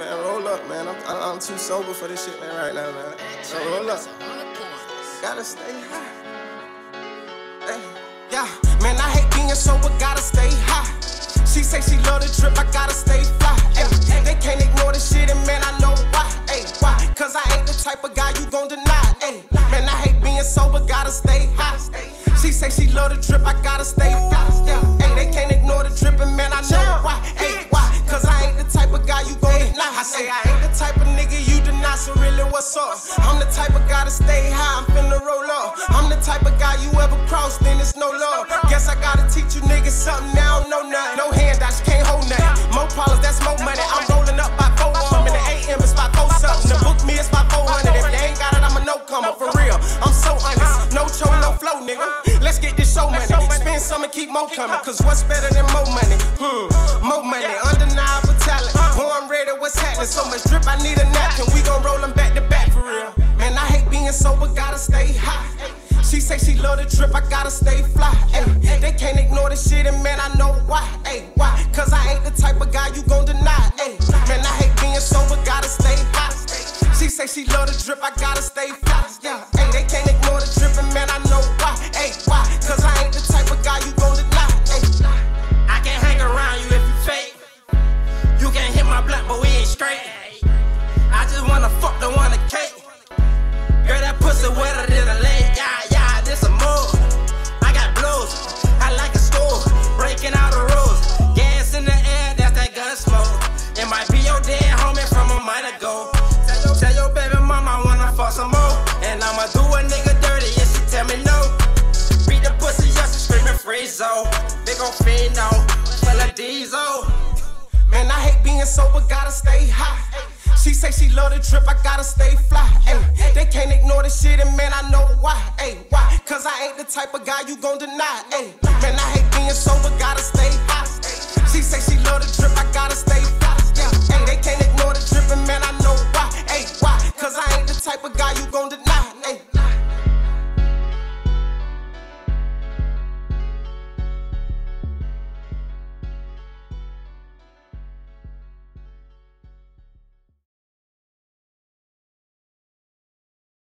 Man, roll up, man. I'm, I'm too sober for this shit, man, right now, man. So roll up. Gotta stay high. Hey, yeah, man, I hate being sober, gotta stay high. She say she love the trip, I gotta stay fly. They can't ignore the shit, and man, I know why. Ay, why? Cause I ain't the type of guy you gon' deny. Ay, man, I hate being sober, gotta stay high. She say she love the trip, I gotta stay fly. Yeah, they can't ignore the trip, and man, I know why. Ay, why? I'm the type of guy to stay high, I'm finna roll up. I'm the type of guy you ever cross, then it's no love. Guess I gotta teach you niggas something now, no nothing. No handouts, can't hold nothing. More problems, that's more money. I'm rolling up by 4 1 in the AM, it's by 4 something. The book me, it's by 400. If they ain't got it, I'm a no comer, for real. I'm so honest. No show, no flow, nigga. Let's get this show money. Spend some and keep more coming, cause what's better than more money? Hmm, more money, undeniable I sober, gotta stay high. She say she love the trip, I gotta stay fly. Ay, they can't ignore the shit, and man, I know why. Ay, why? Cause I ain't the type of guy you gon' deny. Ay, man, I hate being sober, gotta stay high. She say she love the drip, I gotta Pussy wetter than a lake. Yeah, yeah, this a move. I got blues. I like a stool. Breaking out the rules. Gas in the air, that's that gun smoke. It might be your dead homie from a month ago. Tell your, tell baby mama I wanna fuck some more. And I'ma do a nigga dirty if she tell me no. Beat the pussy, just screaming free zone. Big ol' fiend on, full of diesel. Man, I hate being sober, gotta stay high. She say she love the trip, I gotta stay fly. Ay, they can't ignore the shit, and man, I know why. Ay, why? Cause I ain't the type of guy you gon' deny. Ay,